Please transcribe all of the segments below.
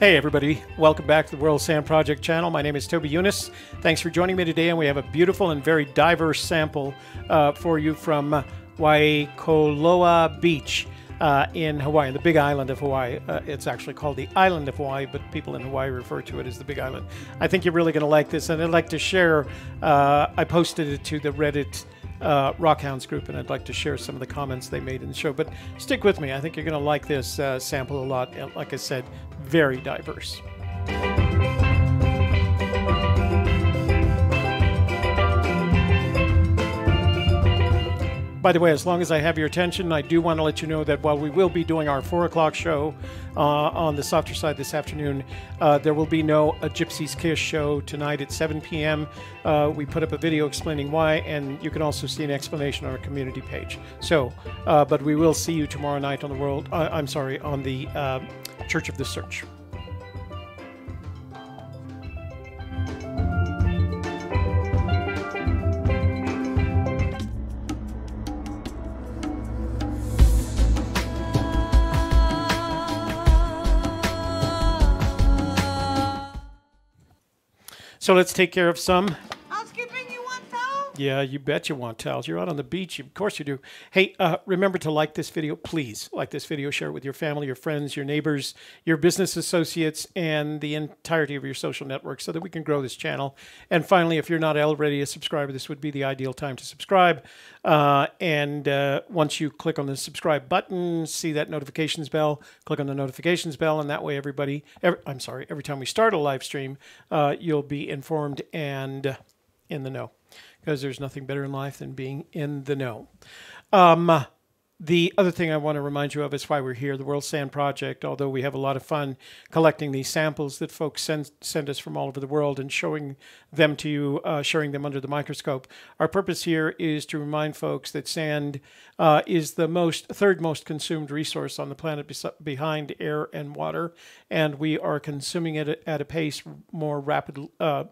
Hey, everybody. Welcome back to the World Sand Project channel. My name is Toby Younis. Thanks for joining me today, and we have a beautiful and very diverse sample uh, for you from Waikoloa Beach. Uh, in Hawaii, the Big Island of Hawaii. Uh, it's actually called the Island of Hawaii, but people in Hawaii refer to it as the Big Island. I think you're really going to like this, and I'd like to share. Uh, I posted it to the Reddit uh, Rockhounds group, and I'd like to share some of the comments they made in the show. But stick with me. I think you're going to like this uh, sample a lot. Like I said, very diverse. By the way, as long as I have your attention, I do want to let you know that while we will be doing our four o'clock show uh, on the softer side this afternoon, uh, there will be no A Gypsy's Kiss show tonight at 7 p.m. Uh, we put up a video explaining why, and you can also see an explanation on our community page. So, uh, but we will see you tomorrow night on the world. Uh, I'm sorry, on the uh, Church of the Search. So let's take care of some. Yeah, you bet you want towels. You're out on the beach. Of course you do. Hey, uh, remember to like this video. Please like this video. Share it with your family, your friends, your neighbors, your business associates, and the entirety of your social network so that we can grow this channel. And finally, if you're not already a subscriber, this would be the ideal time to subscribe. Uh, and uh, once you click on the subscribe button, see that notifications bell, click on the notifications bell, and that way everybody, every, I'm sorry, every time we start a live stream, uh, you'll be informed and in the know because there's nothing better in life than being in the know. Um, the other thing I want to remind you of is why we're here, the World Sand Project. Although we have a lot of fun collecting these samples that folks send, send us from all over the world and showing them to you, uh, showing them under the microscope. Our purpose here is to remind folks that sand uh, is the most third most consumed resource on the planet behind air and water, and we are consuming it at a pace more rapid. Uh,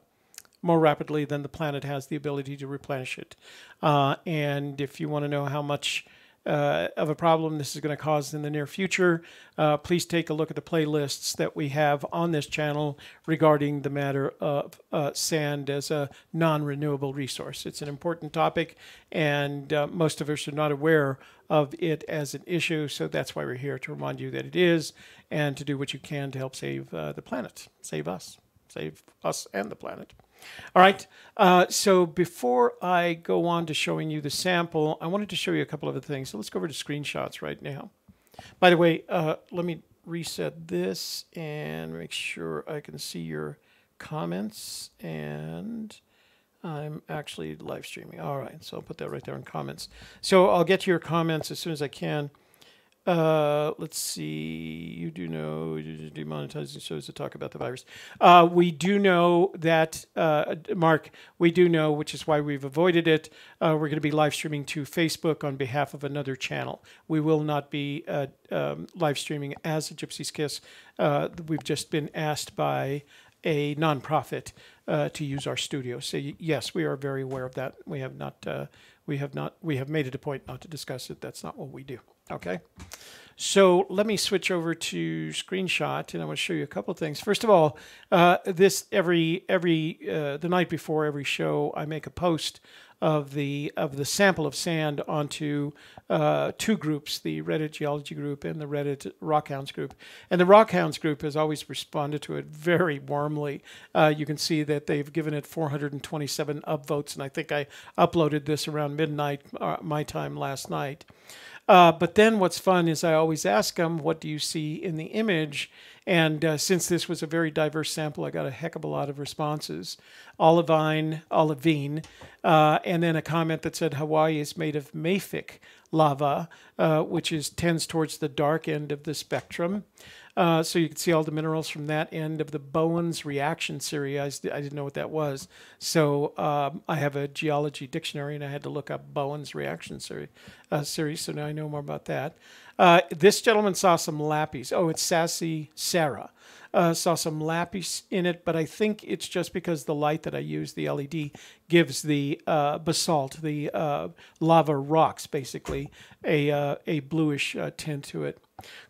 more rapidly than the planet has the ability to replenish it. Uh, and if you want to know how much uh, of a problem this is going to cause in the near future, uh, please take a look at the playlists that we have on this channel regarding the matter of uh, sand as a non renewable resource. It's an important topic, and uh, most of us are not aware of it as an issue, so that's why we're here to remind you that it is and to do what you can to help save uh, the planet, save us, save us and the planet. All right. Uh, so before I go on to showing you the sample, I wanted to show you a couple of other things. So let's go over to screenshots right now. By the way, uh, let me reset this and make sure I can see your comments. And I'm actually live streaming. All right. So I'll put that right there in comments. So I'll get to your comments as soon as I can. Uh, let's see. You do know demonetizing shows to talk about the virus. Uh, we do know that, uh, Mark. We do know, which is why we've avoided it. Uh, we're going to be live streaming to Facebook on behalf of another channel. We will not be uh, um, live streaming as a Gypsy's Kiss. Uh, we've just been asked by a nonprofit to use our studio. So yes, we are very aware of that. We have not. We have not. We have made it a point not to discuss it. That's not what we do. Okay. So let me switch over to screenshot, and I want to show you a couple of things. First of all, uh, this every every uh, the night before every show, I make a post of the of the sample of sand onto uh, two groups, the Reddit Geology group and the Reddit Rockhounds group. And the Rockhounds group has always responded to it very warmly. Uh, you can see that they've given it 427 upvotes, and I think I uploaded this around midnight uh, my time last night. Uh, but then what's fun is I always ask them, what do you see in the image? And uh, since this was a very diverse sample, I got a heck of a lot of responses. Olivine, Olivine, uh, and then a comment that said Hawaii is made of mafic lava, uh, which is tends towards the dark end of the spectrum. Uh, so you can see all the minerals from that end of the Bowen's reaction series. I, I didn't know what that was. So um, I have a geology dictionary and I had to look up Bowen's reaction series. Uh, series so now I know more about that. Uh, this gentleman saw some lappies. Oh, it's Sassy Sarah. Uh, saw some lapis in it, but I think it's just because the light that I use, the LED, gives the uh, basalt, the uh, lava rocks, basically, a, uh, a bluish uh, tint to it.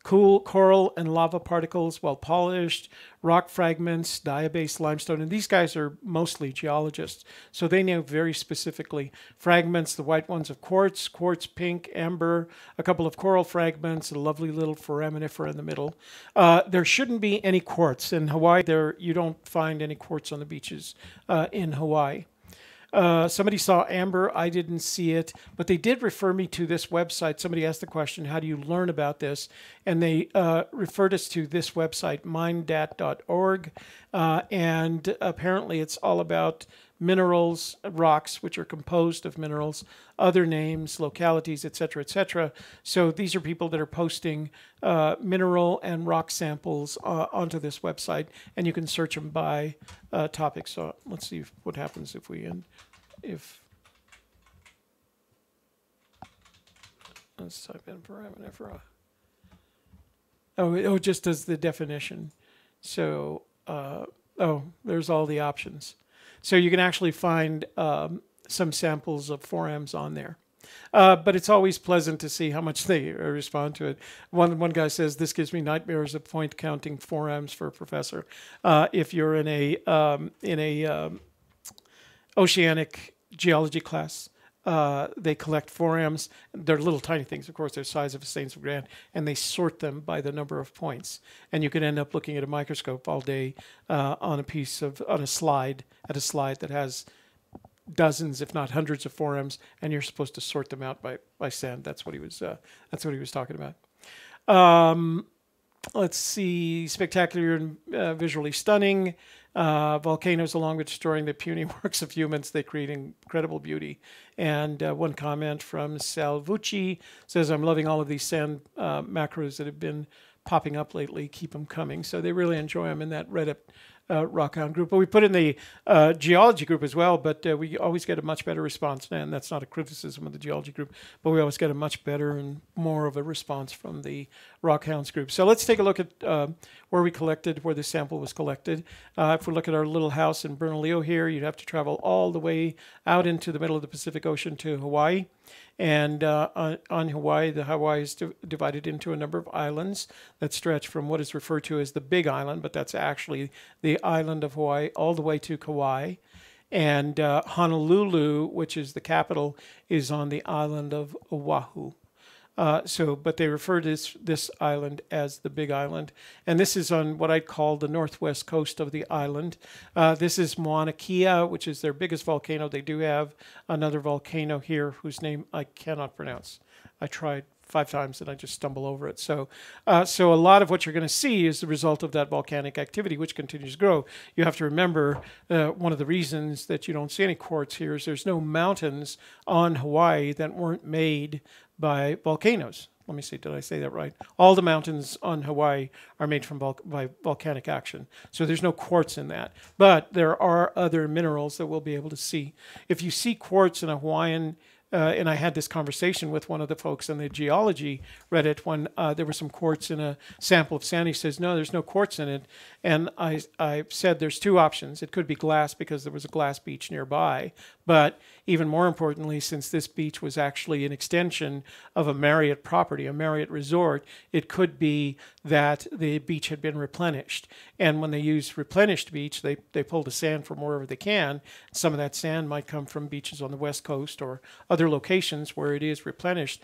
Cool coral and lava particles, well polished, rock fragments, diabase limestone, and these guys are mostly geologists, so they know very specifically fragments, the white ones of quartz, quartz pink, amber, a couple of coral fragments, a lovely little foraminifera in the middle. Uh, there shouldn't be any quartz in Hawaii. There, you don't find any quartz on the beaches uh, in Hawaii. Uh, somebody saw Amber. I didn't see it, but they did refer me to this website. Somebody asked the question, How do you learn about this? And they uh, referred us to this website, mindat.org. Uh, and apparently, it's all about minerals, rocks, which are composed of minerals, other names, localities, etc., etc. So these are people that are posting uh, mineral and rock samples uh, onto this website, and you can search them by uh, topic. So let's see if, what happens if we end, if let's type in foraminifera. Oh, oh, just does the definition. So, uh, oh, there's all the options. So you can actually find um, some samples of forams on there. Uh, but it's always pleasant to see how much they respond to it. One one guy says this gives me nightmares of point counting forams for a professor. Uh, if you're in a um, in a um, oceanic geology class, uh, they collect forams. They're little tiny things, of course, they're the size of a stains of granite, and they sort them by the number of points. And you can end up looking at a microscope all day uh, on a piece of on a slide at a slide that has dozens, if not hundreds, of forams, and you're supposed to sort them out by by sand. That's what he was. Uh, that's what he was talking about. Um, let's see, spectacular and uh, visually stunning. Uh, volcanoes, along with destroying the puny works of humans, they create incredible beauty. And uh, one comment from Salvucci says, I'm loving all of these sand uh, macros that have been popping up lately. Keep them coming. So they really enjoy them in that Reddit uh, Rockhound group. But we put in the uh, geology group as well, but uh, we always get a much better response. And that's not a criticism of the geology group, but we always get a much better and more of a response from the Rockhounds group. So let's take a look at uh, where we collected, where the sample was collected. Uh, if we look at our little house in Bernalillo here, you'd have to travel all the way out into the middle of the Pacific Ocean to Hawaii. And uh, on, on, Hawaii, the Hawaii is divided into a number of islands that stretch from what is referred to as the Big Island, but that's actually the island of Hawaii, all the way to Kauai. And uh, Honolulu, which is the capital, is on the island of Oahu. Uh, so, but they refer to this, this island as the Big Island, and this is on what I'd call the northwest coast of the island. Uh, this is Mauna Kea, which is their biggest volcano. They do have another volcano here whose name I cannot pronounce. I tried five times and I just stumble over it. So, uh, so a lot of what you're going to see is the result of that volcanic activity, which continues to grow. You have to remember uh, one of the reasons that you don't see any quartz here is there's no mountains on Hawaii that weren't made by volcanoes. Let me see, did I say that right? All the mountains on Hawaii are made from vol- by volcanic action. So there's no quartz in that. But there are other minerals that we'll be able to see. If you see quartz in a Hawaiian uh, and I had this conversation with one of the folks on the geology Reddit when uh, there was some quartz in a sample of sand. He says, "No, there's no quartz in it." And I, I said, "There's two options. It could be glass because there was a glass beach nearby, but even more importantly, since this beach was actually an extension of a Marriott property, a Marriott resort, it could be that the beach had been replenished. And when they use replenished beach, they, they pull the sand from wherever they can. Some of that sand might come from beaches on the west coast or other locations where it is replenished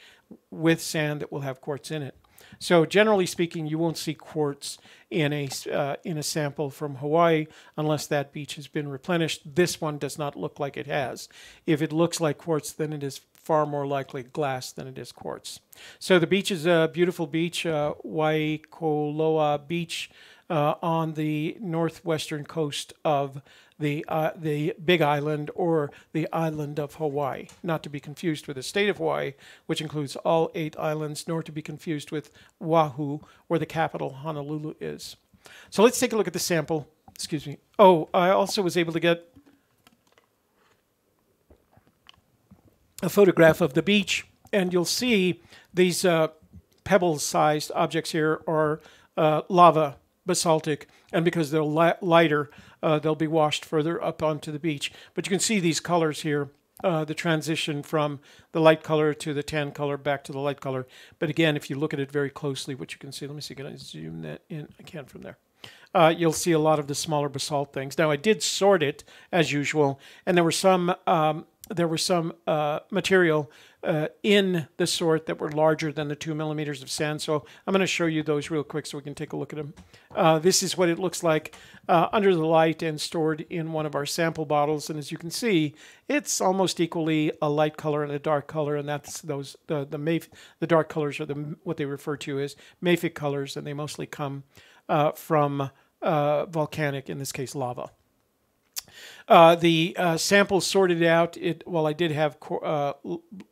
with sand that will have quartz in it. So generally speaking, you won't see quartz in a uh, in a sample from Hawaii unless that beach has been replenished. This one does not look like it has. If it looks like quartz, then it is far more likely glass than it is quartz. So the beach is a beautiful beach, uh, Waikoloa Beach, uh, on the northwestern coast of the, uh, the Big Island or the island of Hawaii, not to be confused with the state of Hawaii, which includes all eight islands, nor to be confused with Oahu, where the capital Honolulu is. So let's take a look at the sample. Excuse me. Oh, I also was able to get a photograph of the beach, and you'll see these uh, pebble-sized objects here are uh, lava basaltic, and because they're li- lighter, uh, they'll be washed further up onto the beach. But you can see these colors here. Uh, the transition from the light color to the tan color back to the light color. But again, if you look at it very closely, what you can see, let me see, can I zoom that in? I can from there. Uh, you'll see a lot of the smaller basalt things. Now, I did sort it as usual, and there were some um, there was some uh, material uh, in the sort that were larger than the two millimeters of sand. So I'm going to show you those real quick so we can take a look at them. Uh, this is what it looks like uh, under the light and stored in one of our sample bottles. And as you can see, it's almost equally a light color and a dark color. And that's those the the, Mayf- the dark colors are the what they refer to as mafic colors, and they mostly come uh, from uh, volcanic, in this case, lava. Uh, the uh, samples sorted out. It well, I did have uh,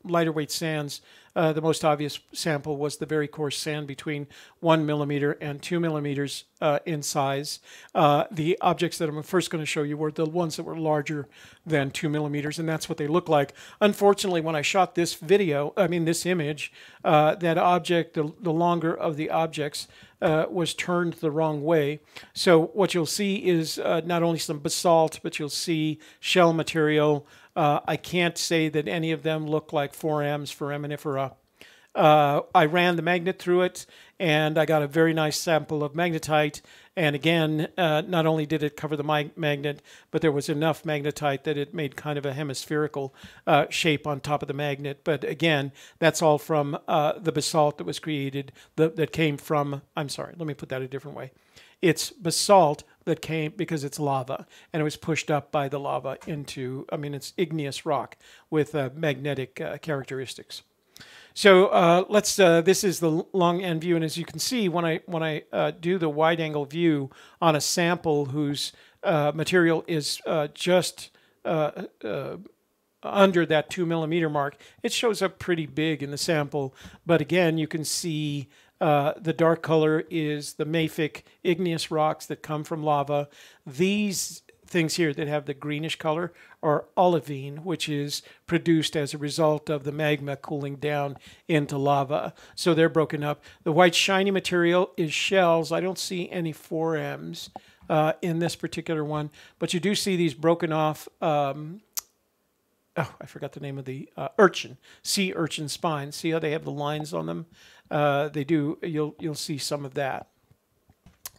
lighter weight sands. Uh, the most obvious sample was the very coarse sand between one millimeter and two millimeters uh, in size. Uh, the objects that I'm first going to show you were the ones that were larger than two millimeters, and that's what they look like. Unfortunately, when I shot this video, I mean this image, that object, the, the longer of the objects, uh, was turned the wrong way. So what you'll see is uh, not only some basalt, but you'll see shell material. Uh, I can't say that any of them look like forams foraminifera. Uh, I ran the magnet through it, and I got a very nice sample of magnetite. And again, uh, not only did it cover the mag- magnet, but there was enough magnetite that it made kind of a hemispherical uh, shape on top of the magnet. But again, that's all from uh, the basalt that was created, the, that came from, I'm sorry, let me put that a different way. It's basalt that came because it's lava and it was pushed up by the lava into, I mean, it's igneous rock with uh, magnetic uh, characteristics. So uh, let's. Uh, this is the long end view, and as you can see, when I when I uh, do the wide angle view on a sample whose uh, material is just under that two millimeter mark, it shows up pretty big in the sample. But again, you can see the dark color is the mafic igneous rocks that come from lava. These things here that have the greenish color are olivine, which is produced as a result of the magma cooling down into lava. So they're broken up. The white shiny material is shells. I don't see any forams uh, in this particular one, but you do see these broken off. Um, oh, I forgot the name of the uh, urchin, sea urchin spines. See how they have the lines on them? Uh, they do. You'll you'll see some of that.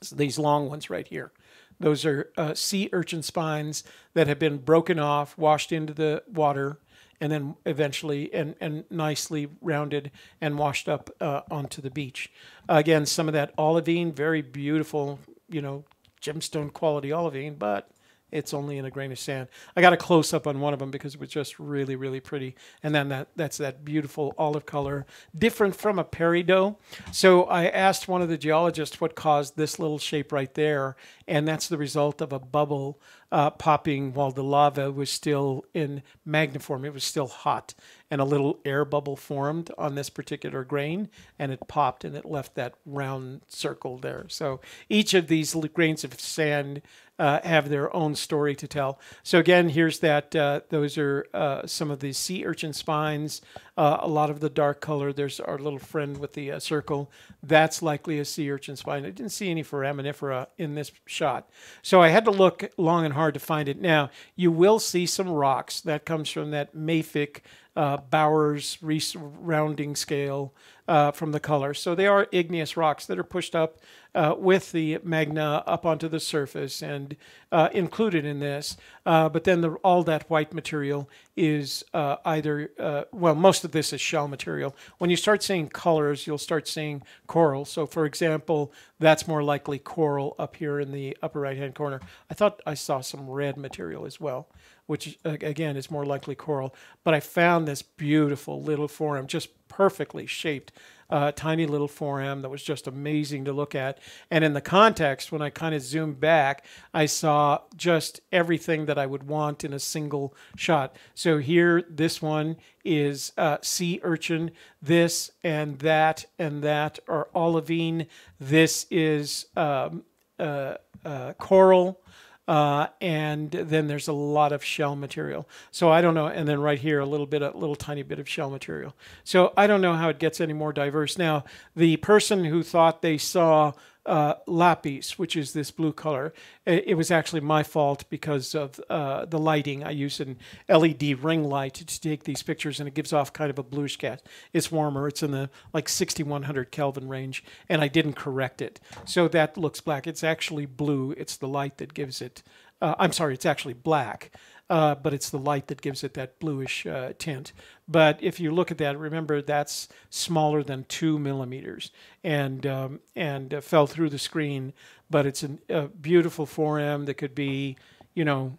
So these long ones right here. Those are uh, sea urchin spines that have been broken off, washed into the water, and then eventually and, and nicely rounded and washed up uh, onto the beach. again, some of that olivine, very beautiful, you know, gemstone quality olivine, but it's only in a grain of sand. I got a close up on one of them because it was just really, really pretty. And then that that's that beautiful olive color, different from a peridot. So I asked one of the geologists what caused this little shape right there, and that's the result of a bubble uh, popping while the lava was still in magniform. It was still hot, and a little air bubble formed on this particular grain, and it popped and it left that round circle there. So each of these grains of sand uh, have their own story to tell. So again, here's that. Uh, those are uh, some of the sea urchin spines. Uh, a lot of the dark color. There's our little friend with the uh, circle. That's likely a sea urchin spine. I didn't see any foraminifera in this shot, so I had to look long and hard to find it. Now you will see some rocks. That comes from that mafic uh, Bowers rounding scale uh, from the color. So they are igneous rocks that are pushed up uh, with the magma up onto the surface and uh, included in this. Uh, but then the, all that white material is uh, either, well, most of this is shell material. When you start seeing colors, you'll start seeing coral. So, for example, that's more likely coral up here in the upper right hand corner. I thought I saw some red material as well which again is more likely coral. But I found this beautiful little foram, just perfectly shaped, uh, tiny little foram that was just amazing to look at. And in the context, when I kind of zoomed back, I saw just everything that I would want in a single shot. So here, this one is uh, sea urchin. This and that and that are olivine. This is um, uh, uh coral. Uh, and then there's a lot of shell material. So I don't know. And then right here, a little bit, a little tiny bit of shell material. So I don't know how it gets any more diverse. Now, the person who thought they saw uh, lapis, which is this blue color. It, it was actually my fault because of uh, the lighting. I use an LED ring light to take these pictures, and it gives off kind of a bluish cast. It's warmer. It's in the like 6100 Kelvin range, and I didn't correct it, so that looks black. It's actually blue. It's the light that gives it. Uh, I'm sorry, it's actually black uh, but it's the light that gives it that bluish uh, tint. But if you look at that, remember that's smaller than two millimeters and um, and uh, fell through the screen. But it's an, a beautiful foram that could be, you know,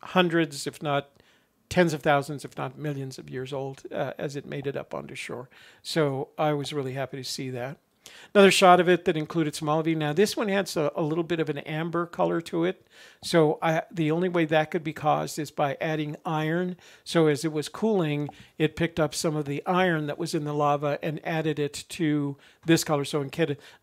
hundreds, if not tens of thousands, if not millions of years old, uh, as it made it up onto shore. So I was really happy to see that. Another shot of it that included some olivine. Now this one has a, a, little bit of an amber color to it. So I, the only way that could be caused is by adding iron. So as it was cooling, it picked up some of the iron that was in the lava and added it to this color. So in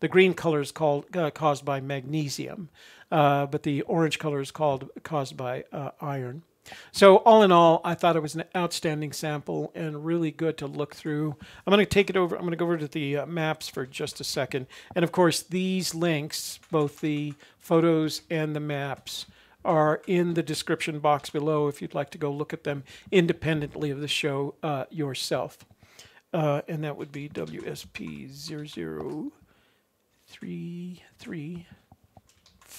the green color is called uh, caused by magnesium, uh, but the orange color is called caused by uh, iron. So all in all, I thought it was an outstanding sample and really good to look through. I'm going to take it over. I'm going to go over to the uh, maps for just a second. And of course, these links, both the photos and the maps, are in the description box below if you'd like to go look at them independently of the show uh, yourself. Uh, and that would be WSP 0033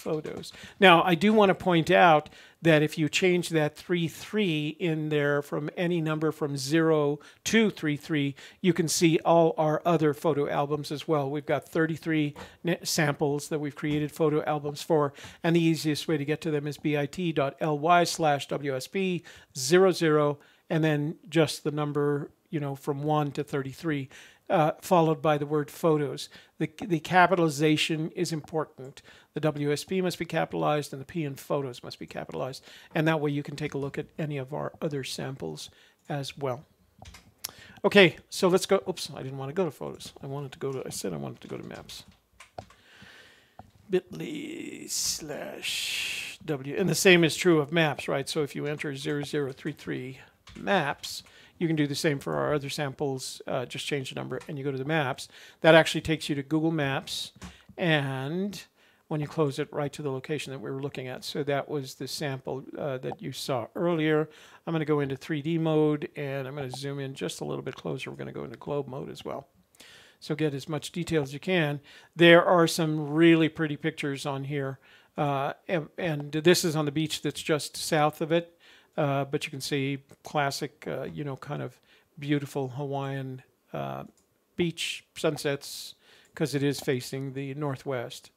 photos. Now, I do want to point out that if you change that 3, 3 in there from any number from 0 to 3, 3, you can see all our other photo albums as well. We've got 33 samples that we've created photo albums for, and the easiest way to get to them is bit.ly slash WSP 00, and then just the number, you know, from 1 to 33 uh, followed by the word photos. The, the capitalization is important. The WSP must be capitalized and the P in photos must be capitalized. And that way you can take a look at any of our other samples as well. Okay, so let's go. Oops, I didn't want to go to photos. I wanted to go to, I said I wanted to go to maps. bit.ly slash W. And the same is true of maps, right? So if you enter 0033 maps, you can do the same for our other samples, uh, just change the number and you go to the maps. That actually takes you to Google Maps and when you close it right to the location that we were looking at. So that was the sample uh, that you saw earlier. I'm going to go into 3D mode and I'm going to zoom in just a little bit closer. We're going to go into globe mode as well. So get as much detail as you can. There are some really pretty pictures on here. Uh, and, and, this is on the beach that's just south of it. Uh, but you can see classic, uh, you know, kind of beautiful Hawaiian uh, beach sunsets because it is facing the northwest.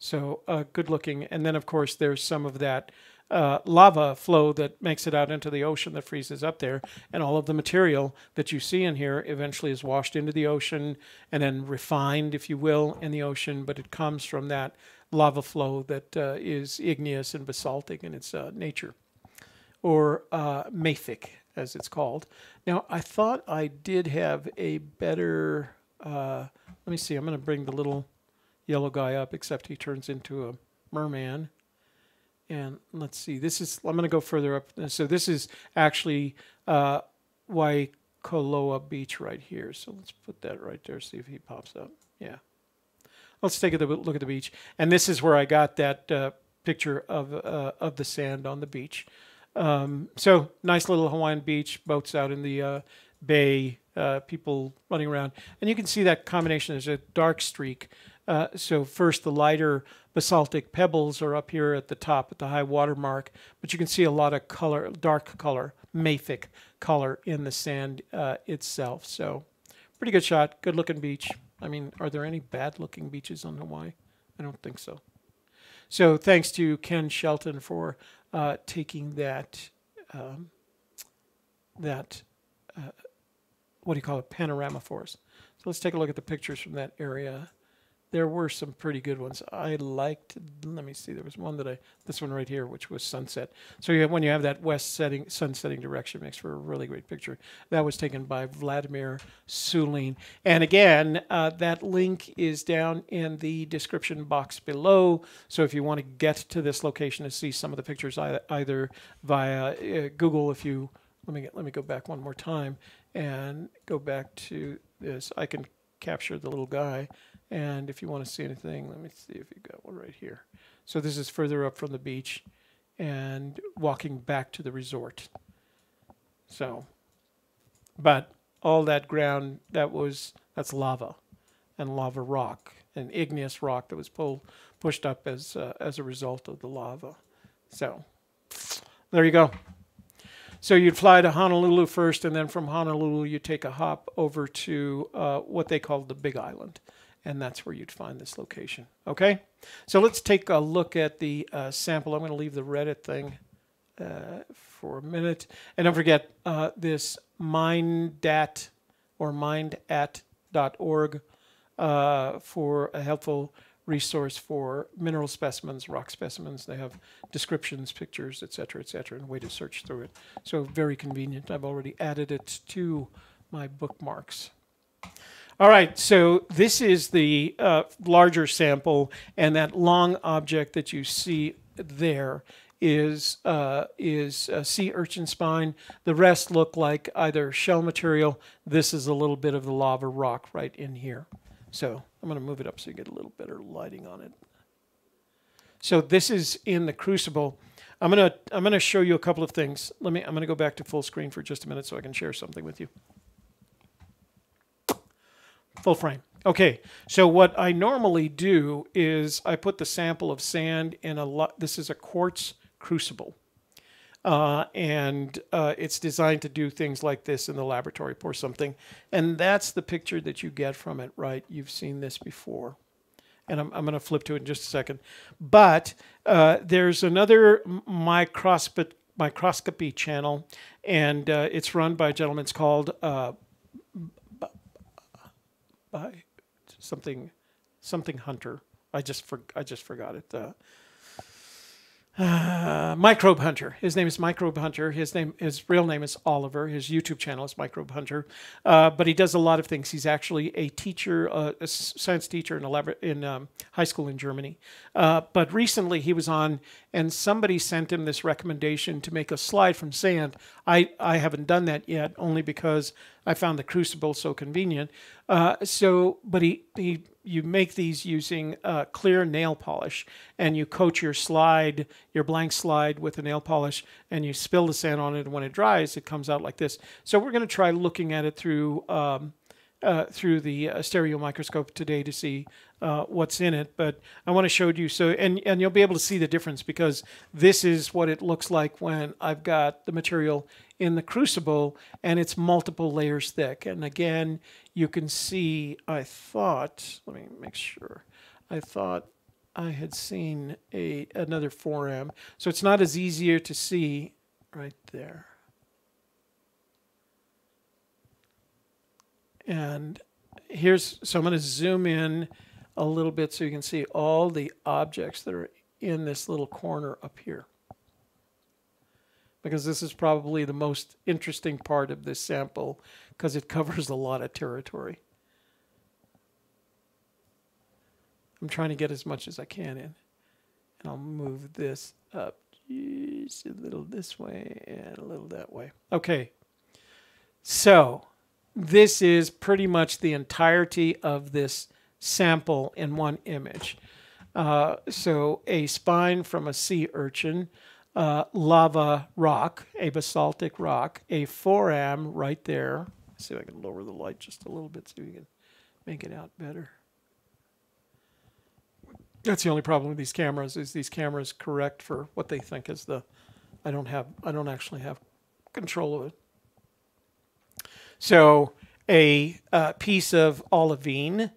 So uh, good looking. And then, of course, there's some of that uh, lava flow that makes it out into the ocean that freezes up there. And all of the material that you see in here eventually is washed into the ocean and then refined, if you will, in the ocean. But it comes from that lava flow that uh, is igneous and basaltic in its uh, nature or uh, mafic, as it's called. Now, I thought I did have a better. Uh, let me see. I'm going to bring the little yellow guy up, except he turns into a merman. And let's see. This is. I'm going to go further up. So this is actually uh, Waikoloa Beach right here. So let's put that right there. See if he pops up. Yeah. Let's take a look at the beach. And this is where I got that uh, picture of uh, of the sand on the beach. Um, so nice little Hawaiian beach, boats out in the uh, bay, uh, people running around, and you can see that combination. There's a dark streak. Uh, so first, the lighter basaltic pebbles are up here at the top at the high water mark, but you can see a lot of color, dark color, mafic color in the sand uh, itself. So pretty good shot, good looking beach. I mean, are there any bad looking beaches on Hawaii? I don't think so. So thanks to Ken Shelton for uh, taking that um, that uh, what do you call it panorama for us. So let's take a look at the pictures from that area there were some pretty good ones. I liked. Let me see. There was one that I. This one right here, which was sunset. So you have, when you have that west setting, sun setting direction, makes for a really great picture. That was taken by Vladimir Sulin. And again, uh, that link is down in the description box below. So if you want to get to this location to see some of the pictures, either via uh, Google, if you let me get, let me go back one more time and go back to this. I can capture the little guy And if you want to see anything, let me see if you got one right here. So this is further up from the beach and walking back to the resort. So, but all that ground that was that's lava and lava rock and igneous rock that was pulled pushed up as uh, as a result of the lava. So, there you go. So you'd fly to Honolulu first, and then from Honolulu you take a hop over to uh, what they call the Big Island, and that's where you'd find this location. Okay, so let's take a look at the uh, sample. I'm going to leave the Reddit thing uh, for a minute, and don't forget uh, this mindat or mindat.org uh, for a helpful resource for mineral specimens, rock specimens. They have descriptions, pictures, etc., etc., and a way to search through it. So very convenient. I've already added it to my bookmarks. All right, so this is the uh, larger sample, and that long object that you see there is uh, is a sea urchin spine. The rest look like either shell material. This is a little bit of the lava rock right in here. So I'm going to move it up so you get a little better lighting on it. So this is in the crucible. I'm going to I'm going to show you a couple of things. Let me I'm going to go back to full screen for just a minute so I can share something with you. Full frame. Okay, so what I normally do is I put the sample of sand in a, this is a quartz crucible. Uh, and uh, it's designed to do things like this in the laboratory, pour something. And that's the picture that you get from it, right? You've seen this before. And I'm, I'm going to flip to it in just a second. But uh, there's another microscopy, microscopy channel, and uh, it's run by a gentleman. It's called uh, by something, something Hunter. I just for, I just forgot it. Uh, Microbe Hunter. His name is Microbe Hunter. His name, his real name is Oliver. His YouTube channel is Microbe Hunter. Uh, but he does a lot of things. He's actually a teacher, uh, a science teacher in a in um, high school in Germany. Uh, but recently he was on, and somebody sent him this recommendation to make a slide from sand. I I haven't done that yet, only because I found the crucible so convenient. Uh, so, but he he you make these using uh, clear nail polish and you coat your slide, your blank slide with a nail polish and you spill the sand on it. And when it dries, it comes out like this. So we're going to try looking at it through um, uh, through the uh, stereo microscope today to see uh, what's in it. But I want to show you so, and, and you'll be able to see the difference because this is what it looks like when I've got the material in the crucible and it's multiple layers thick. And again, you can see, I thought, let me make sure, I thought I had seen a another foram. So it's not as easier to see right there. And here's, so I'm going to zoom in a little bit so you can see all the objects that are in this little corner up here. Because this is probably the most interesting part of this sample because it covers a lot of territory. I'm trying to get as much as I can in. And I'll move this up just a little this way and a little that way. Okay. So this is pretty much the entirety of this sample in one image. Uh, so a spine from a sea urchin, uh, lava rock, a basaltic rock, a foram right there. Let's see if I can lower the light just a little bit so we can make it out better. That's the only problem with these cameras is these cameras correct for what they think is the I don't have I don't actually have control of it. So a uh, piece of olivine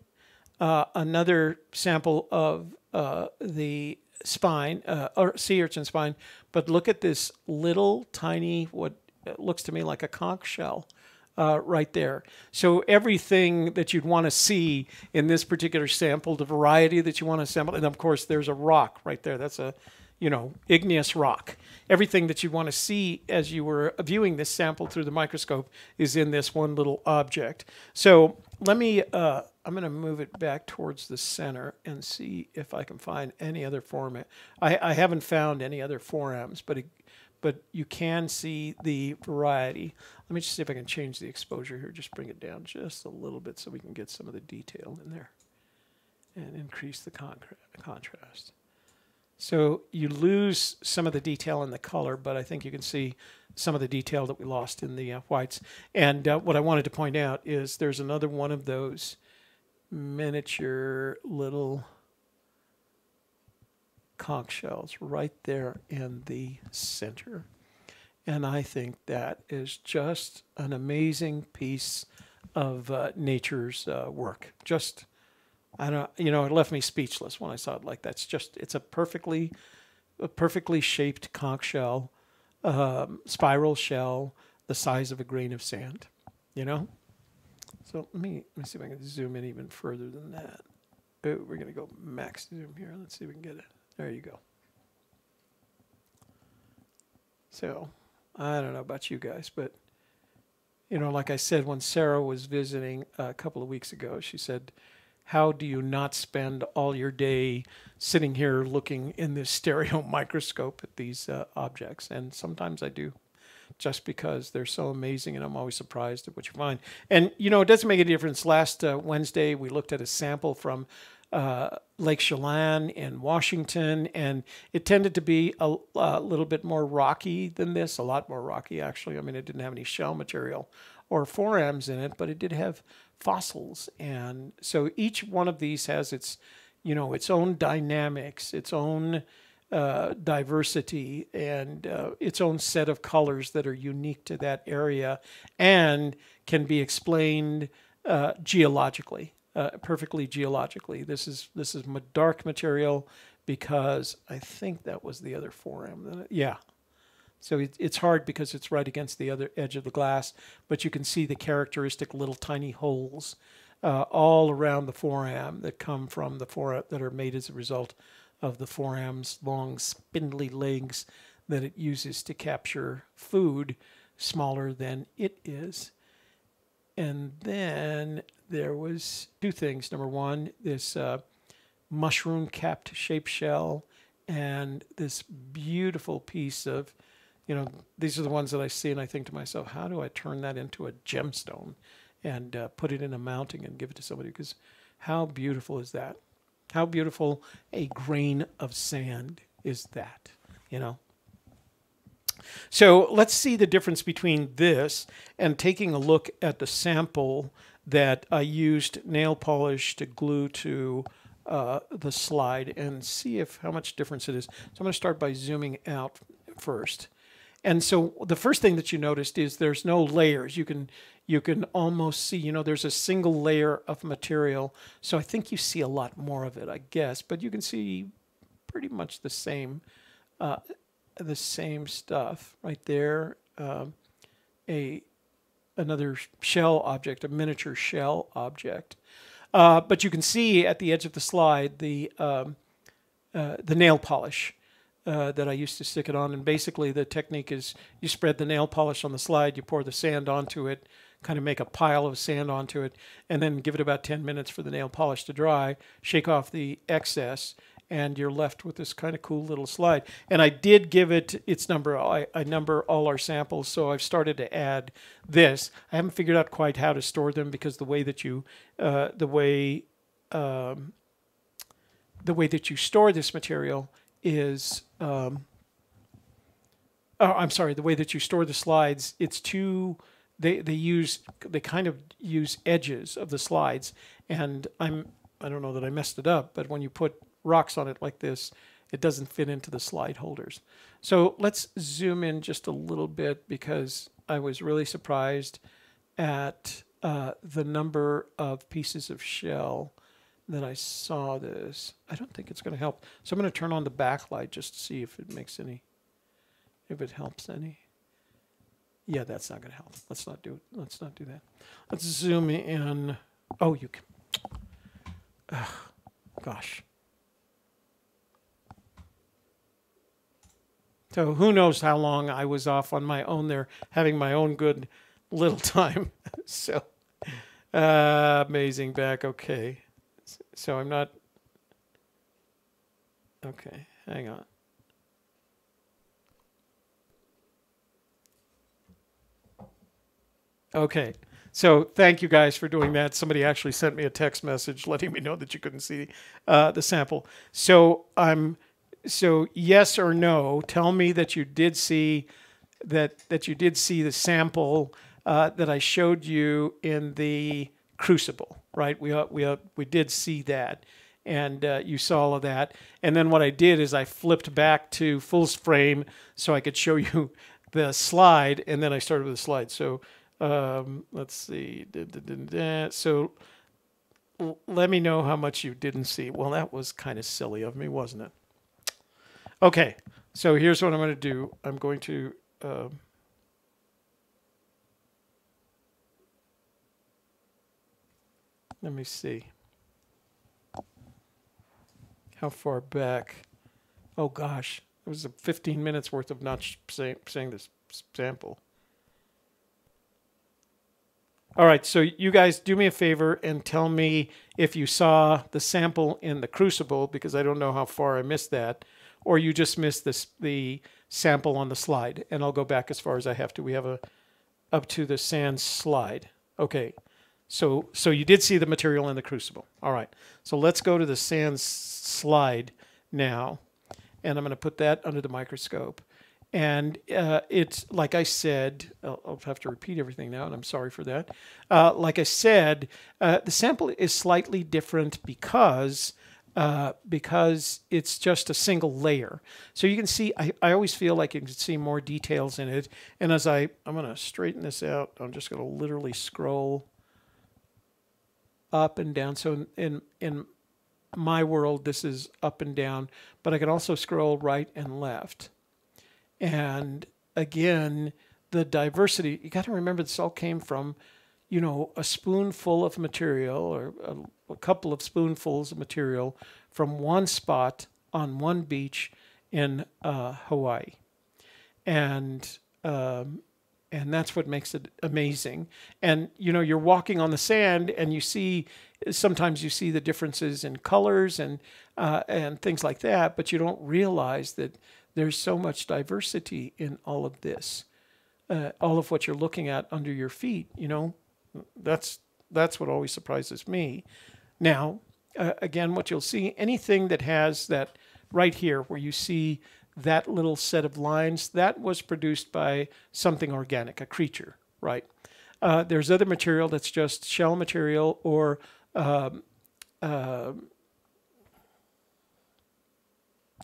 uh, another sample of uh, the spine, uh, or sea urchin spine, but look at this little tiny, what looks to me like a conch shell. Uh, right there. So everything that you'd want to see in this particular sample, the variety that you want to sample, and of course there's a rock right there. That's a, you know, igneous rock. Everything that you want to see as you were viewing this sample through the microscope is in this one little object. So let me uh, I'm going to move it back towards the center and see if I can find any other format. I, I haven't found any other forams, but it, but you can see the variety. Let me just see if I can change the exposure here. Just bring it down just a little bit so we can get some of the detail in there. and increase the contra- contrast. So you lose some of the detail in the color, but I think you can see some of the detail that we lost in the uh, whites. And uh, what I wanted to point out is there's another one of those miniature little conch shells right there in the center. And I think that is just an amazing piece of uh, nature's uh, work. Just, I don't, you know, it left me speechless when I saw it like that. It's just, it's a perfectly, a perfectly shaped conch shell, um, spiral shell, the size of a grain of sand. You know. So let me let me see if I can zoom in even further than that. Oh, we're gonna go max zoom here. Let's see if we can get it. There you go. So I don't know about you guys, but you know, like I said, when Sarah was visiting a couple of weeks ago, she said, How do you not spend all your day sitting here looking in this stereo microscope at these uh, objects? And sometimes I do, just because they're so amazing, and I'm always surprised at what you find. And, you know, it doesn't make a difference. Last uh, Wednesday, we looked at a sample from uh, Lake Chelan in Washington, and it tended to be a, a, little bit more rocky than this, a lot more rocky actually. I mean, it didn't have any shell material or forams in it, but it did have fossils, and so each one of these has its, you know, its own dynamics, its own uh, diversity, and uh, its own set of colors that are unique to that area, and can be explained uh, geologically uh, perfectly geologically. This is this is dark material because I think that was the other foram. Yeah. So it, it's hard because it's right against the other edge of the glass, but you can see the characteristic little tiny holes uh, all around the foram that come from the foram that are made as a result of the foram's long spindly legs that it uses to capture food smaller than it is. And then there was two things. Number one, this uh, mushroom capped shape shell and this beautiful piece of, you know, these are the ones that I see and I think to myself, how do I turn that into a gemstone and uh, put it in a mounting and give it to somebody? Because how beautiful is that? How beautiful a grain of sand is that, you know? So let's see the difference between this and taking a look at the sample that I used nail polish to glue to uh, the slide and see if how much difference it is. So I'm going to start by zooming out first. And so the first thing that you noticed is there's no layers. You can you can almost see, you know, there's a single layer of material. So I think you see a lot more of it, I guess. But you can see pretty much the same uh, the same stuff right there. Um, a another shell object, a miniature shell object. Uh, but you can see at the edge of the slide the um, uh, the nail polish uh, that I used to stick it on. And basically, the technique is you spread the nail polish on the slide, you pour the sand onto it, kind of make a pile of sand onto it, and then give it about 10 minutes for the nail polish to dry, shake off the excess, and you're left with this kind of cool little slide. And I did give it its number. I, I number all our samples, so I've started to add this. I haven't figured out quite how to store them because the way that you, uh, the way, um, the way that you store this material is. Um, oh, I'm sorry. The way that you store the slides, it's too. They they use they kind of use edges of the slides, and I'm I don't know that I messed it up, but when you put rocks on it like this, it doesn't fit into the slide holders. So let's zoom in just a little bit because I was really surprised at uh, the number of pieces of shell that I saw this. I don't think it's going to help. So I'm going to turn on the backlight just to see if it makes any, if it helps any. Yeah, that's not going to help. Let's not do it. Let's not do that. Let's zoom in. Oh, you can. Ugh, gosh. So who knows how long I was off on my own there, having my own good little time. so uh, amazing back. Okay. So I'm not. Okay, hang on. Okay, So thank you guys for doing that. Somebody actually sent me a text message letting me know that you couldn't see uh, the sample. So I'm so yes or no. Tell me that you did see that that you did see the sample uh, that I showed you in the crucible. Right? We uh, we uh, we did see that. And uh, you saw all of that. And then what I did is I flipped back to full frame so I could show you the slide, and then I started with the slide. So um, let's see. So let me know how much you didn't see. Well, that was kind of silly of me, wasn't it? Okay, so here's what I'm going to do. I'm going to. Uh, let me see. How far back? Oh gosh, it was 15 minutes worth of not saying, saying this sample. All right, so you guys do me a favor and tell me if you saw the sample in the crucible because I don't know how far I missed that, or you just missed this the sample on the slide, and I'll go back as far as I have to. We have a up to the sand slide. Okay, so so you did see the material in the crucible. All right, so let's go to the sand slide now, and I'm going to put that under the microscope. And uh, it's like I said, I'll, I'll, have to repeat everything now, and I'm sorry for that. Uh, like I said, uh, the sample is slightly different because uh, because it's just a single layer. So you can see, I, I always feel like you can see more details in it. And as I, I'm going to straighten this out, I'm just going to literally scroll up and down. So in, in, in my world, this is up and down, but I can also scroll right and left. And again, the diversity, you got to remember this all came from, you know, a spoonful of material or a, a couple of spoonfuls of material from one spot on one beach in uh, Hawaii. And um, and that's what makes it amazing. And you know, you're walking on the sand, and you see sometimes you see the differences in colors and uh, and things like that, but you don't realize that there's so much diversity in all of this. Uh, all of what you're looking at under your feet, you know, that's that's what always surprises me. Now, uh, again, what you'll see, anything that has that right here, where you see that little set of lines, that was produced by something organic, a creature, right? Uh, there's other material that's just shell material or uh,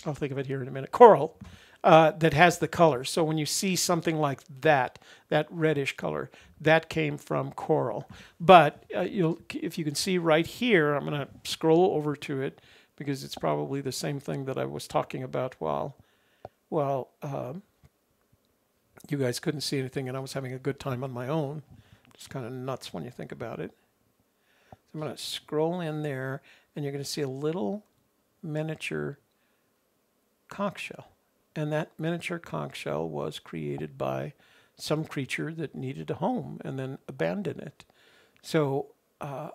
I'll think of it here in a minute, coral uh, that has the color. So when you see something like that, that reddish color, that came from coral. But uh, if you can see right here, I'm going to scroll over to it because it's probably the same thing that I was talking about while, while um, you guys couldn't see anything and I was having a good time on my own. It's kind of nuts when you think about it. So I'm going to scroll in there and you're going to see a little miniature conch shell. And that miniature conch shell was created by some creature that needed a home and then abandoned it. So uh,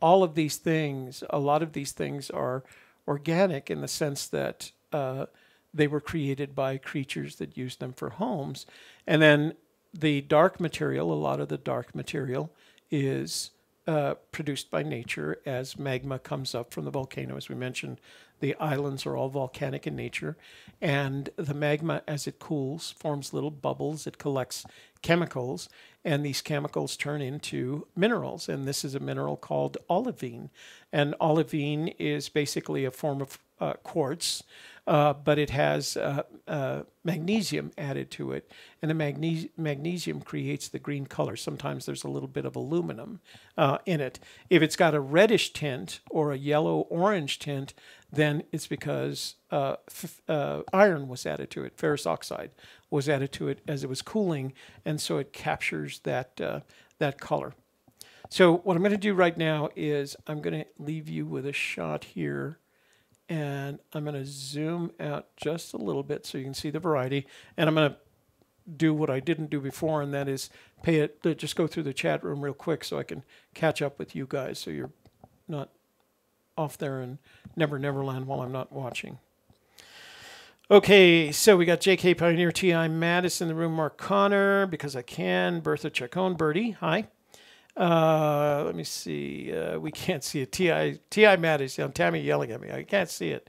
all of these things, a lot of these things are organic in the sense that uh, they were created by creatures that used them for homes. And then the dark material, a lot of the dark material is uh, produced by nature as magma comes up from the volcano. As we mentioned, the islands are all volcanic in nature, and the magma, as it cools, forms little bubbles. It collects chemicals, and these chemicals turn into minerals. And this is a mineral called olivine. And olivine is basically a form of uh, quartz uh, but it has uh, uh, magnesium added to it, and the magne- magnesium creates the green color. Sometimes there's a little bit of aluminum uh, in it. If it's got a reddish tint or a yellow orange tint, then it's because uh, uh, iron was added to it, ferrous oxide was added to it as it was cooling, and so it captures that that color. So what I'm going to do right now is I'm going to leave you with a shot here and I'm going to zoom out just a little bit so you can see the variety. And I'm going to do what I didn't do before, and that is pay it. Uh, just go through the chat room real quick so I can catch up with you guys, so you're not off there in Never Neverland while I'm not watching. Okay, so we got J.K. Pioneer T.I. Mattis in the room, Mark Connor, because I can, Bertha Chacon, Birdie, hi. Uh, let me see. Uh, we can't see it. Ti Ti Matt is yelling. Tammy yelling at me. I can't see it.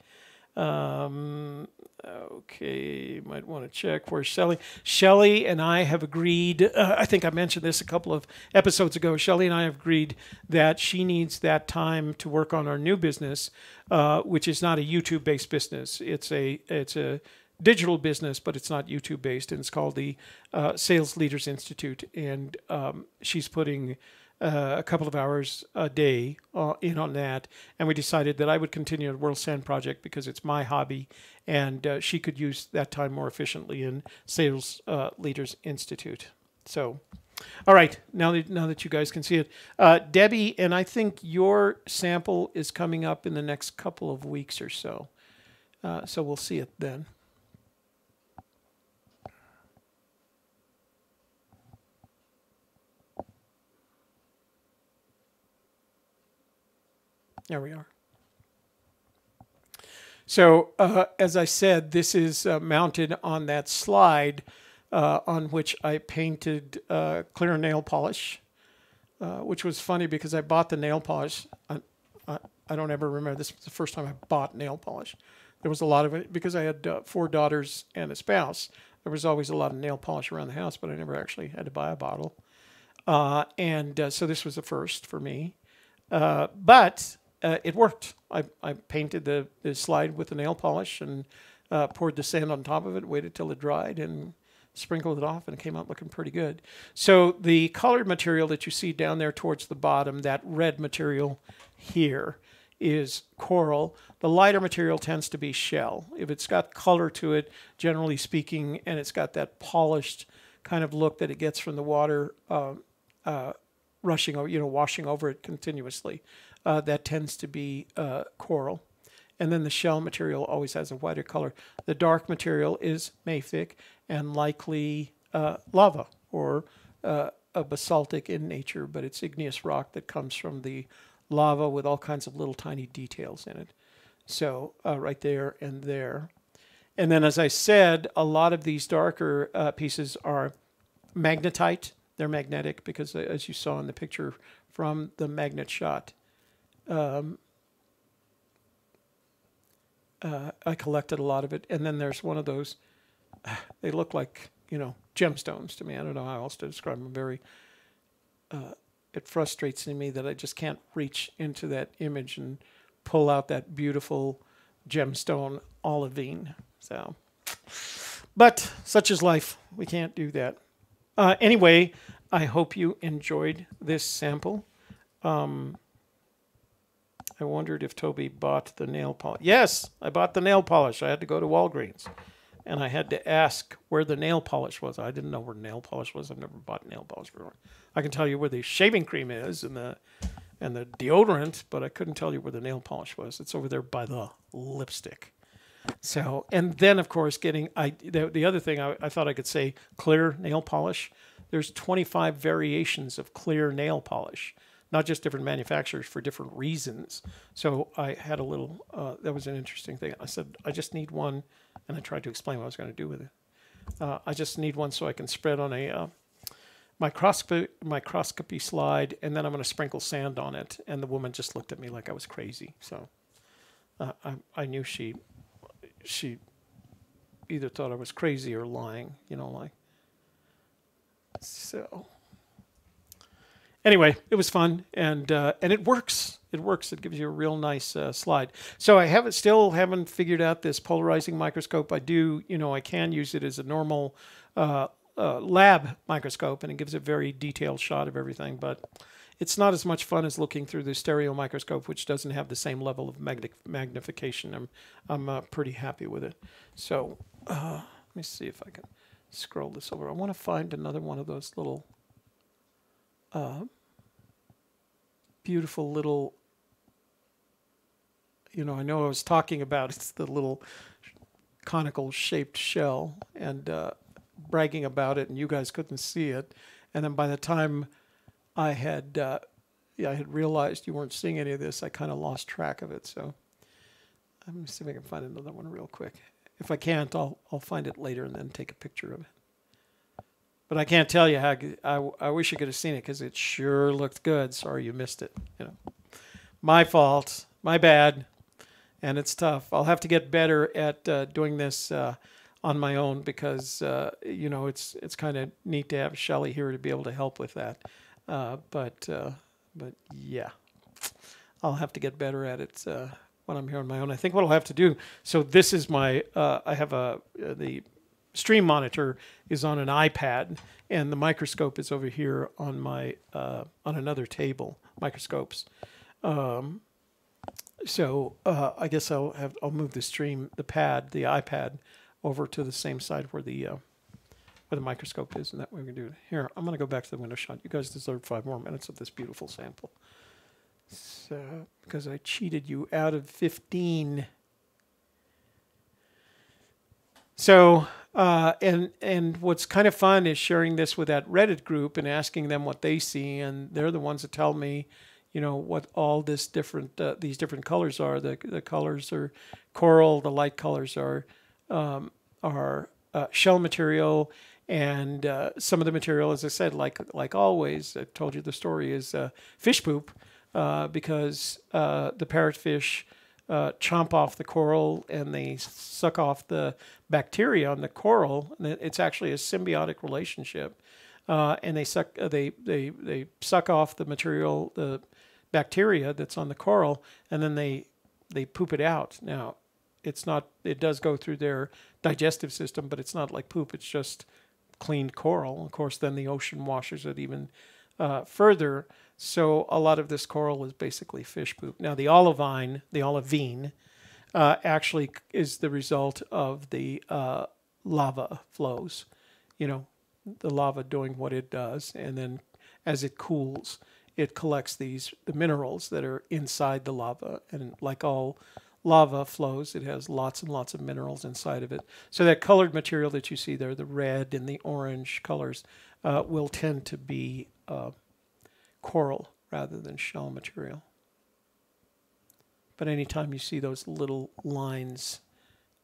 Um, okay, might want to check where Shelley. Shelley and I have agreed. Uh, I think I mentioned this a couple of episodes ago. Shelley and I have agreed that she needs that time to work on our new business, uh, which is not a YouTube-based business. It's a it's a digital business, but it's not YouTube based, and it's called the uh, Sales Leaders Institute. And um, she's putting uh, a couple of hours a day uh, in on that. And we decided that I would continue the World Sand Project because it's my hobby, and uh, she could use that time more efficiently in Sales uh, Leaders Institute. So. All right, now that now that you guys can see it, uh, Debbie, and I think your sample is coming up in the next couple of weeks or so, so we'll see it then. There we are. So uh, as I said, this is uh, mounted on that slide uh, on which I painted uh, clear nail polish, uh, which was funny because I bought the nail polish. I, I, I, don't ever remember. This was the first time I bought nail polish. There was a lot of it because I had uh, four daughters and a spouse. There was always a lot of nail polish around the house, but I never actually had to buy a bottle. and so this was the first for me. but uh, it worked. I, I painted the, the slide with the nail polish and uh, poured the sand on top of it, waited till it dried, and sprinkled it off, and it came out looking pretty good. So the colored material that you see down there towards the bottom, that red material here, is coral. The lighter material tends to be shell. If it's got color to it, generally speaking, and it's got that polished kind of look that it gets from the water uh, uh, rushing you know, washing over it continuously uh, that tends to be uh, coral. And then the shell material always has a whiter color. The dark material is mafic and likely uh, lava or uh, a basaltic in nature, but it's igneous rock that comes from the lava with all kinds of little tiny details in it. So uh, right there and there. And then, as I said, a lot of these darker uh, pieces are magnetite. They're magnetic because, as you saw in the picture from the magnet shot, um, uh, I collected a lot of it. And then there's one of those, they look like, you know, gemstones to me. I don't know how else to describe them. Very, uh, it frustrates me that I just can't reach into that image and pull out that beautiful gemstone olivine. So, but such is life. We can't do that. Uh, anyway, I hope you enjoyed this sample. Um, I wondered if Toby bought the nail polish. Yes, I bought the nail polish. I had to go to Walgreens and I had to ask where the nail polish was. I didn't know where nail polish was. I've never bought nail polish before. I can tell you where the shaving cream is and the and the deodorant, but I couldn't tell you where the nail polish was. It's over there by the lipstick. So, and then of course, getting I the, the other thing I, I thought I could say clear nail polish. There's 25 variations of clear nail polish not just different manufacturers for different reasons. So I had a little, uh, that was an interesting thing. I said, I just need one, and I tried to explain what I was going to do with it. Uh, I just need one so I can spread on a uh, microscopy, microscopy slide, and then I'm going to sprinkle sand on it. And the woman just looked at me like I was crazy. So uh, I, I knew she, she either thought I was crazy or lying, you know, like. So anyway, it was fun and uh, and it works. It works. It gives you a real nice uh, slide. So I haven't still haven't figured out this polarizing microscope. I do, you know, I can use it as a normal uh, uh lab microscope, and it gives a very detailed shot of everything. But it's not as much fun as looking through the stereo microscope, which doesn't have the same level of magnification. I'm I'm uh, pretty happy with it. So uh, let me see if I can scroll this over. I want to find another one of those little uh, beautiful little, you know, I know I was talking about it's the little conical shaped shell and uh, bragging about it, and you guys couldn't see it. And then by the time I had, uh, yeah, I had realized you weren't seeing any of this, I kind of lost track of it. So let me see if I can find another one real quick. If I can't, I'll I'll find it later and then take a picture of it. But I can't tell you how. I wish you could have seen it because it sure looked good. Sorry you missed it. You know, my fault, my bad, and it's tough. I'll have to get better at uh, doing this uh, on my own because uh, you know it's it's kind of neat to have Shelley here to be able to help with that. Uh, but uh, but yeah, I'll have to get better at it uh, when I'm here on my own. I think what I'll have to do. So this is my. I have a the stream monitor is on an iPad, and the microscope is over here on my uh, on another table. Microscopes. Um, so uh, I guess I'll have I'll move the stream the pad the iPad over to the same side where the uh, where the microscope is, and that way we can do it. Here, I'm going to go back to the window shot. You guys deserve five more minutes of this beautiful sample. So, because I cheated you out of 15. So, uh, and and what's kind of fun is sharing this with that Reddit group and asking them what they see, and they're the ones that tell me, you know, what all this different uh, these different colors are. The the colors are coral. The light colors are um, are uh, shell material, and uh, some of the material, as I said, like like always, I told you the story is uh, fish poop, uh, because the parrotfish uh, chomp off the coral and they suck off the bacteria on the coral. And it's actually a symbiotic relationship, uh, and they suck uh, they they they suck off the material the bacteria that's on the coral, and then they they poop it out. Now, it's not it does go through their digestive system, but it's not like poop. It's just cleaned coral. Of course, then the ocean washes it even uh, further. So a lot of this coral is basically fish poop. Now, the olivine, the olivine, uh, actually is the result of the uh, lava flows. You know, the lava doing what it does, and then as it cools, it collects these the minerals that are inside the lava, and like all lava flows, it has lots and lots of minerals inside of it. So that colored material that you see there, the red and the orange colors, uh, will tend to be uh, coral rather than shell material. But anytime you see those little lines,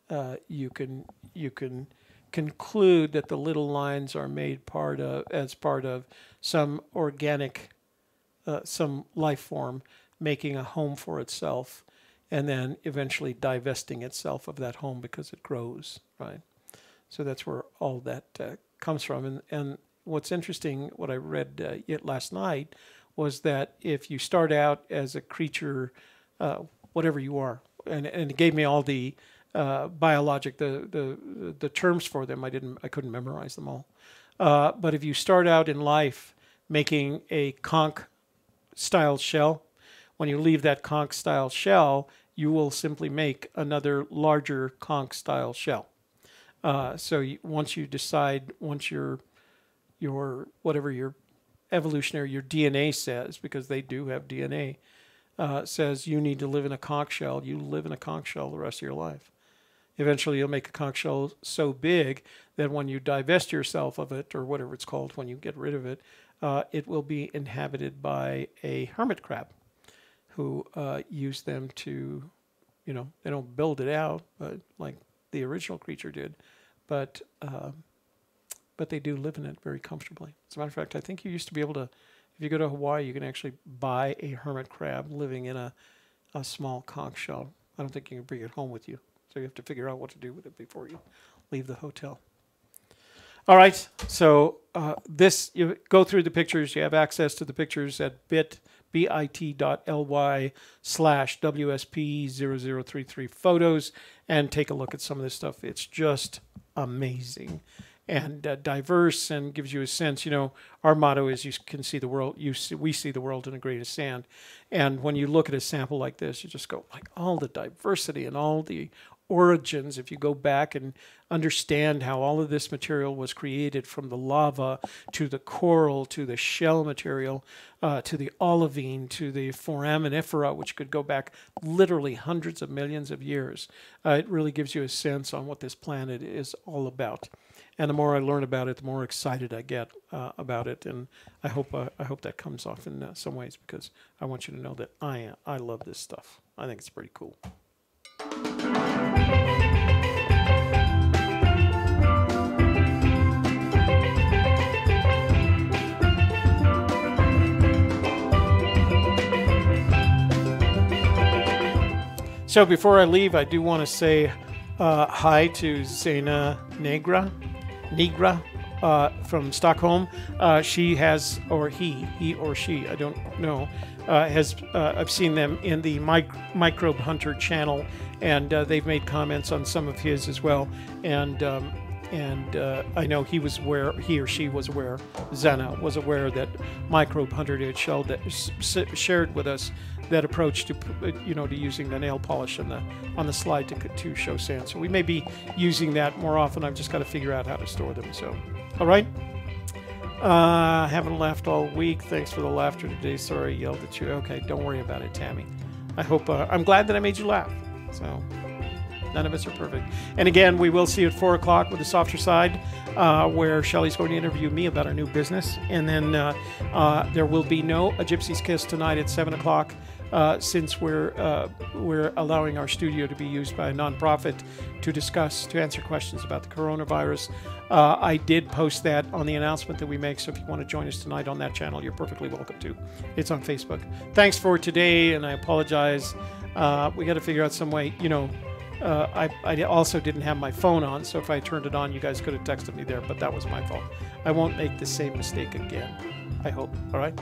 uh, you can you can conclude that the little lines are made part of as part of some organic, uh, some life form making a home for itself, and then eventually divesting itself of that home because it grows, right? So that's where all that uh, comes from. And and what's interesting, what I read uh, last night, was that if you start out as a creature, uh, whatever you are, and and it gave me all the uh, biologic the, the the terms for them. I didn't I couldn't memorize them all. Uh, but if you start out in life making a conch style shell, when you leave that conch style shell, you will simply make another larger conch style shell. Uh, so you, once you decide, once your your whatever your evolutionary your DNA says, because they do have DNA, uh, says you need to live in a conch shell, you live in a conch shell the rest of your life. Eventually, you'll make a conch shell so big that when you divest yourself of it, or whatever it's called, when you get rid of it, uh, it will be inhabited by a hermit crab, who uh, use them to, you know, they don't build it out, but like the original creature did, but um, but they do live in it very comfortably. As a matter of fact, I think you used to be able to, if you go to Hawaii, you can actually buy a hermit crab living in a, a small conch shell. I don't think you can bring it home with you, so you have to figure out what to do with it before you leave the hotel. All right, so uh, this you go through the pictures. You have access to the pictures at bit bit.ly slash WSP0033 photos and take a look at some of this stuff. It's just amazing and uh, diverse and gives you a sense. You know, our motto is you can see the world, you see, we see the world in a grain of sand. And when you look at a sample like this, you just go like all the diversity and all the origins, if you go back and understand how all of this material was created from the lava to the coral to the shell material uh, to the olivine to the foraminifera, which could go back literally hundreds of millions of years, uh, it really gives you a sense on what this planet is all about and the more I learn about it, the more excited I get uh, about it, and I hope uh, I hope that comes off in uh, some ways because I want you to know that I uh, I love this stuff. I think it's pretty cool. So before I leave, I do want to say uh, hi to Zena Negra. Negra uh, from Stockholm. Uh, she has, or he, he or she, I don't know, uh, has. Uh, I've seen them in the mic- Microbe Hunter channel, and uh, they've made comments on some of his as well. And um, and uh, I know he was aware, he or she was aware, Zena was aware that Microbe Hunter had shared with us that approach to, uh, you know, to using the nail polish on the on the slide to, to show sand. So we may be using that more often. I've just got to figure out how to store them. So, all right. Uh, haven't laughed all week. Thanks for the laughter today. Sorry I yelled at you. Okay, don't worry about it, Tammy. I hope. Uh, I'm glad that I made you laugh. So. None of us are perfect. And again, we will see you at 4 o'clock with the softer side, uh, where Shelley's going to interview me about our new business. And then uh, uh, there will be no A Gypsy's Kiss tonight at 7 o'clock. Uh, since we're uh, we're allowing our studio to be used by a nonprofit to discuss to answer questions about the coronavirus, uh, I did post that on the announcement that we make. So if you want to join us tonight on that channel, you're perfectly welcome to. It's on Facebook. Thanks for today, and I apologize. We got to figure out some way, you know. Uh, I, I also didn't have my phone on, so if I turned it on, you guys could have texted me there, but that was my fault. I won't make the same mistake again. I hope. All right.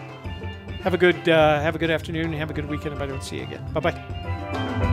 Have a good uh, have a good afternoon. And have a good weekend. If I don't see you again, bye bye.